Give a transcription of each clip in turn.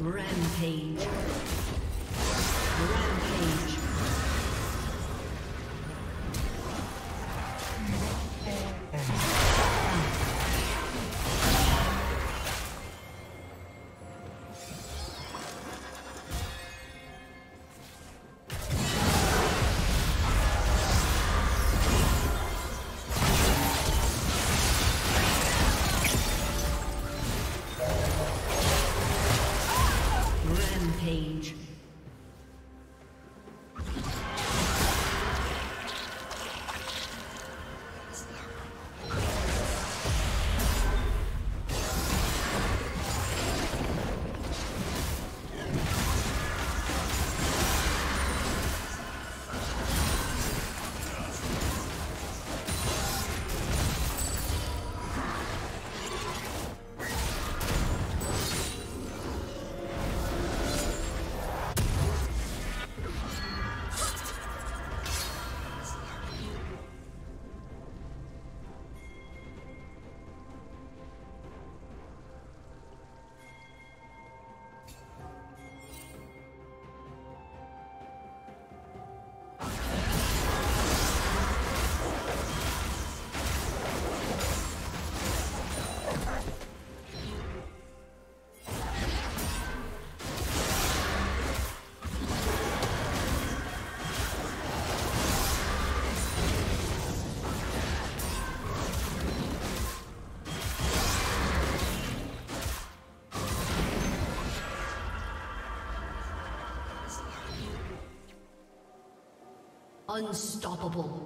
Rampage. Unstoppable.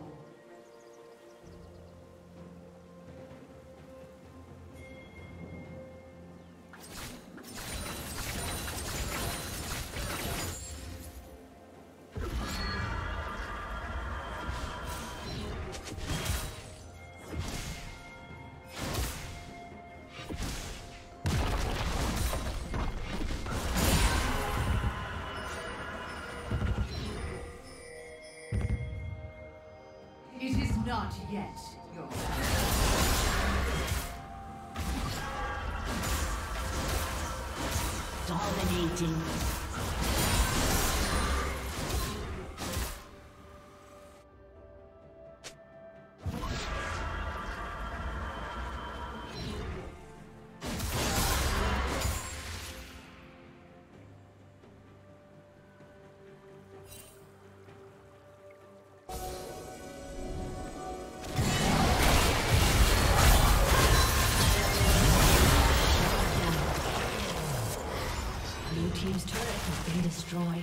Not yet, your Dominating. Destroyed.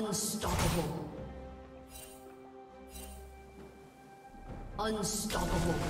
Unstoppable. Unstoppable.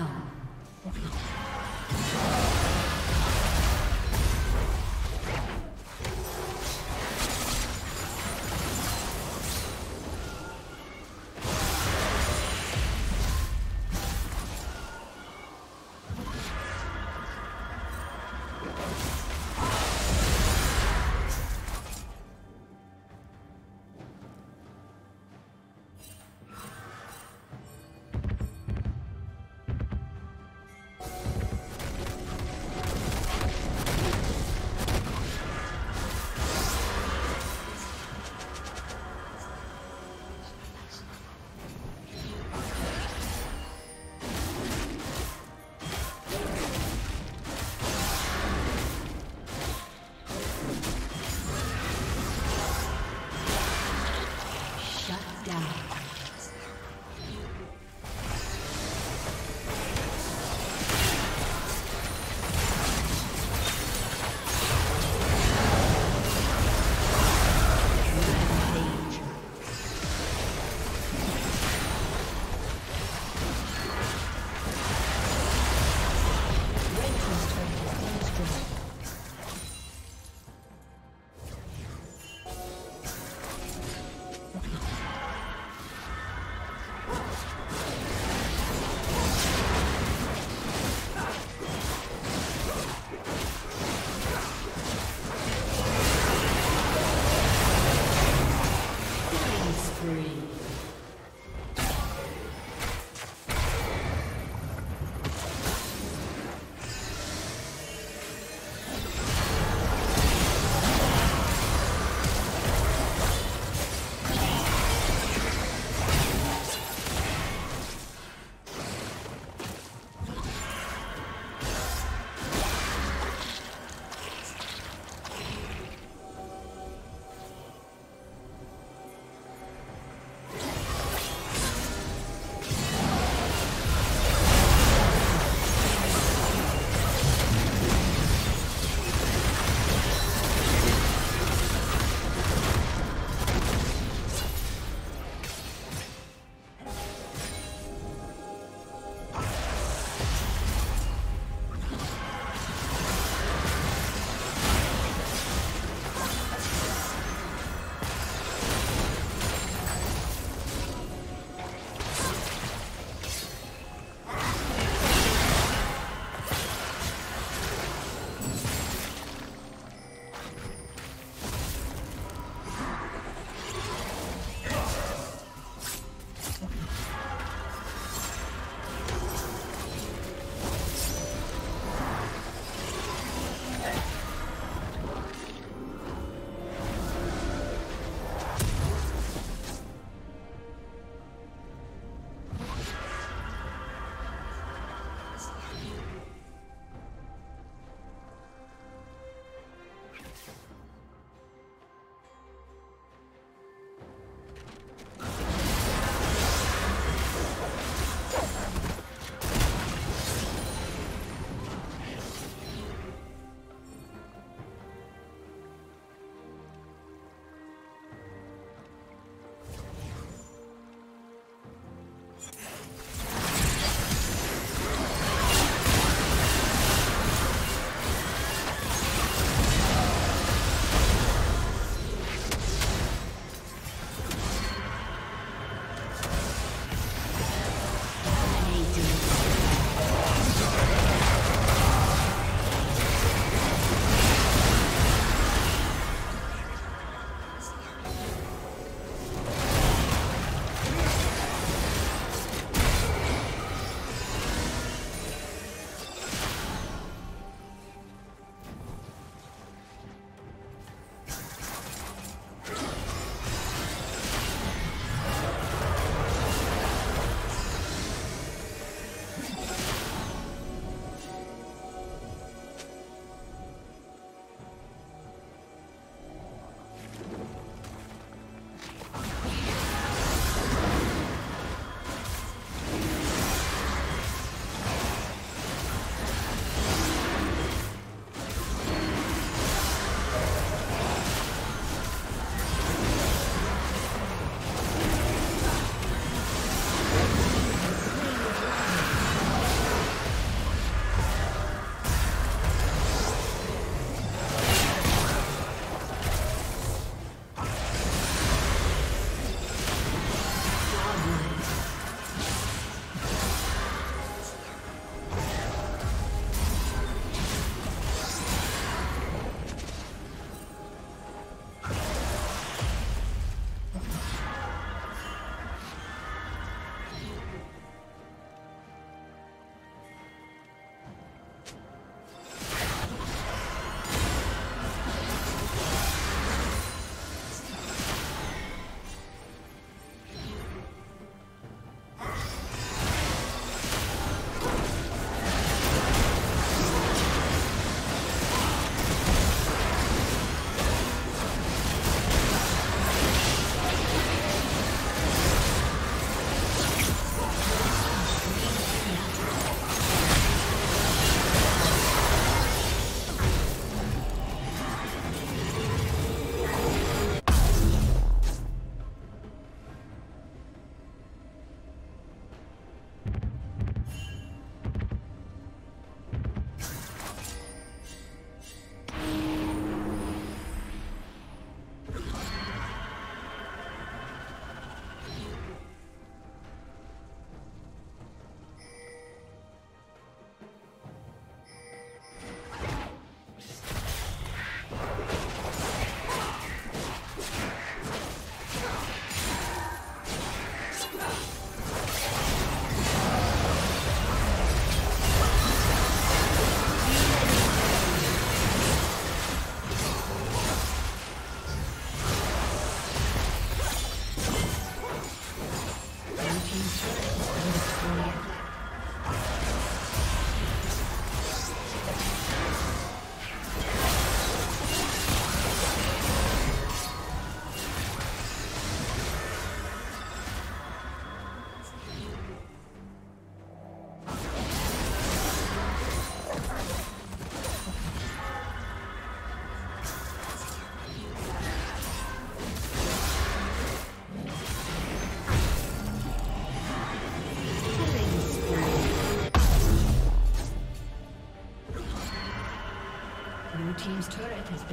Down.